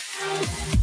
Música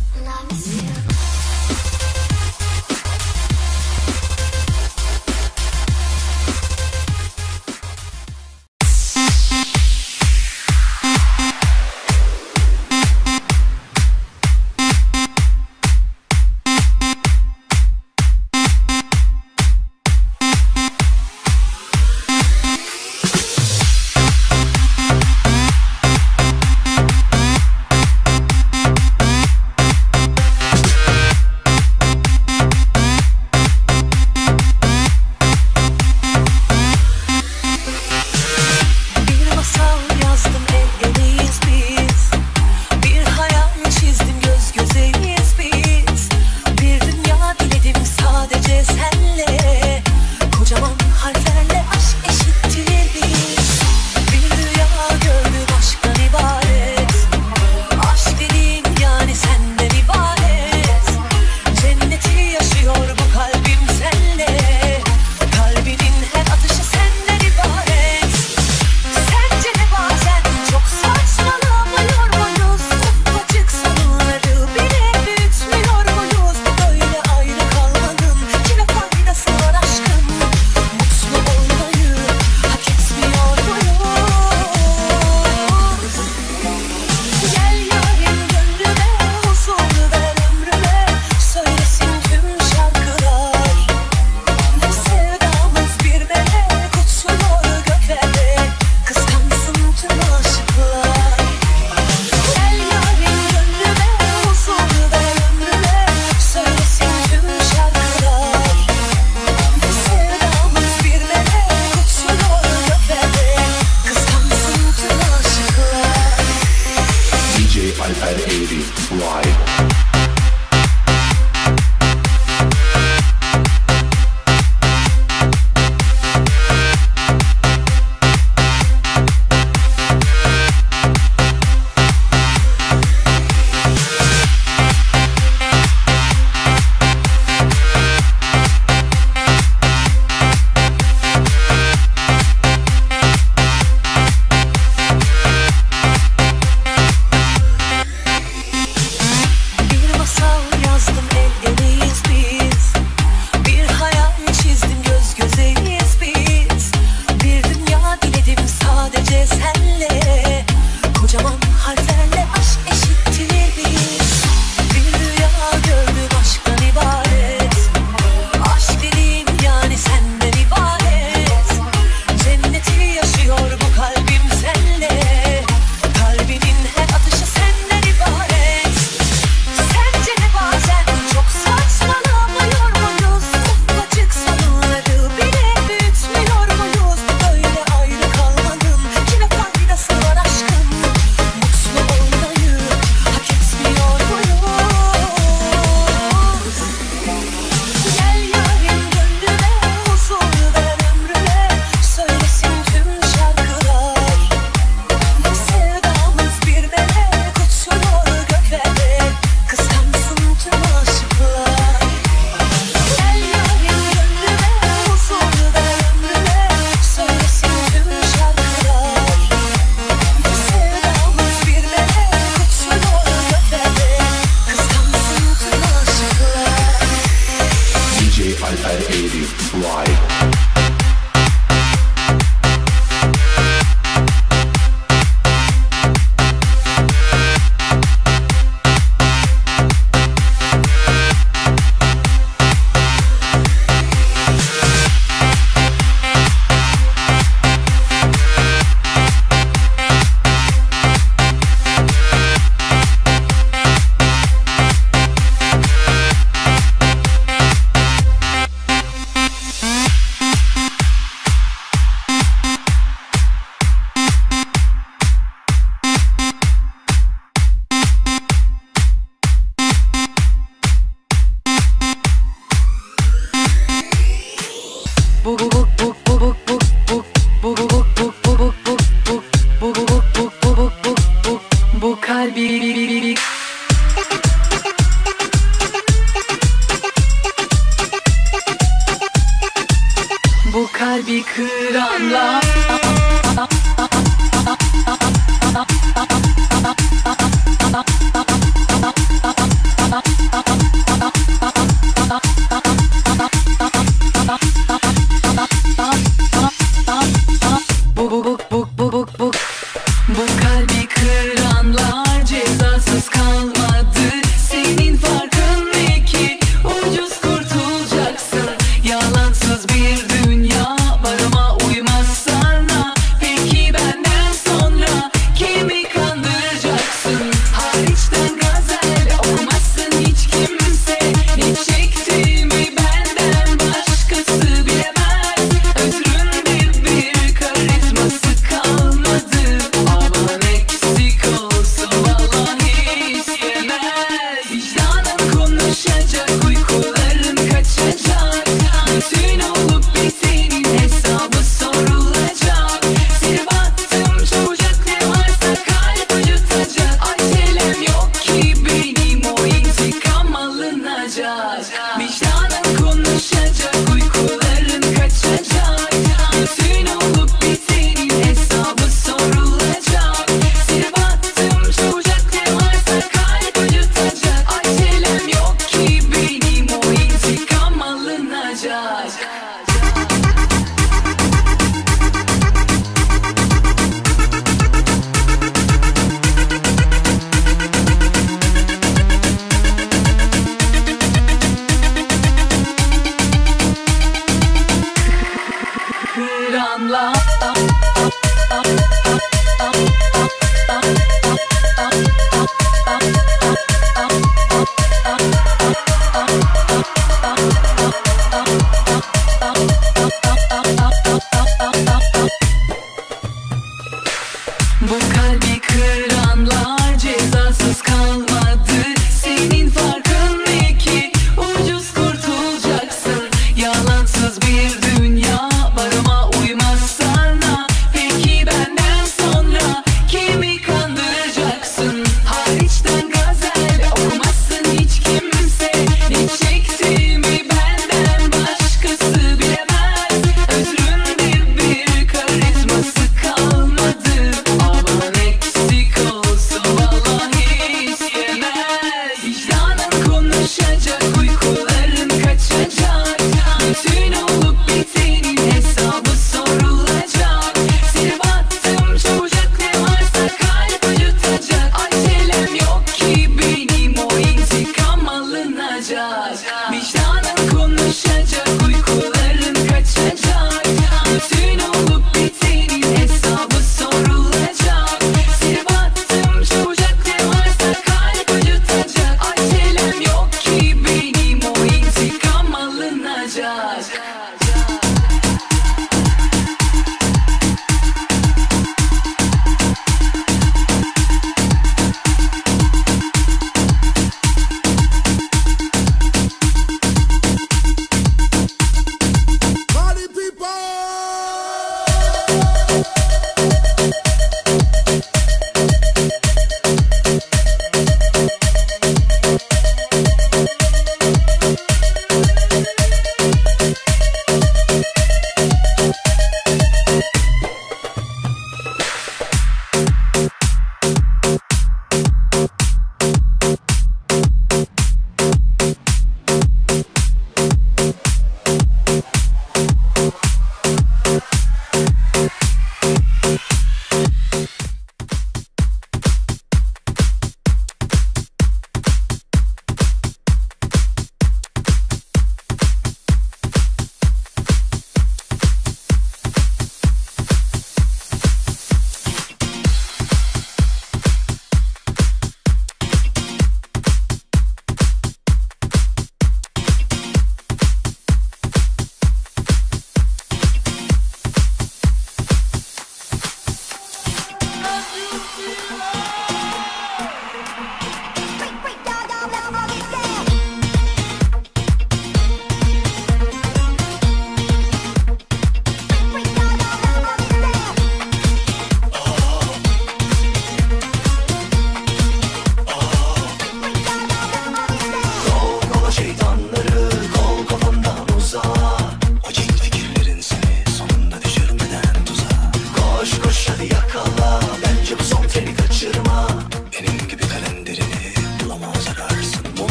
judge.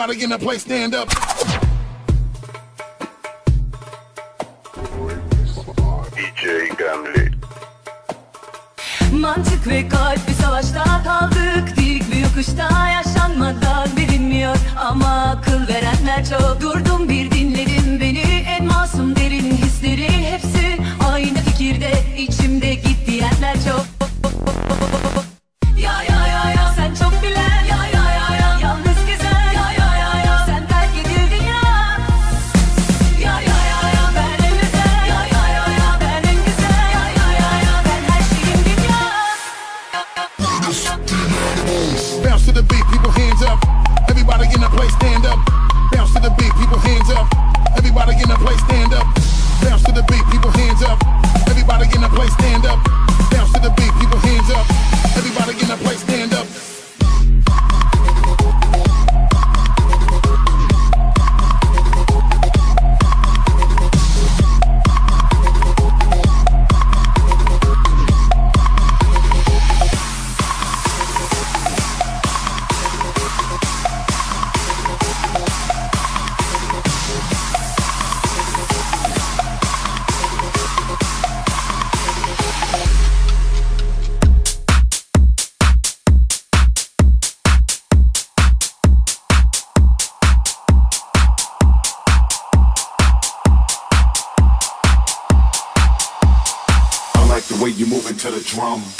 Everybody in the place, stand up. DJ Gamli. Mantık ve kalp bir savaşta kaldık Dik bir yokuşta yaşanmadan bilinmiyor Ama akıl verenler çok Durdum bir to the drum.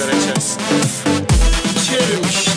that Cheers.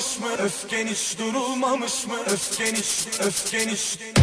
durulmamış mı? Öfken hiç durulmamış mı? Öfken hiç, öfken hiç.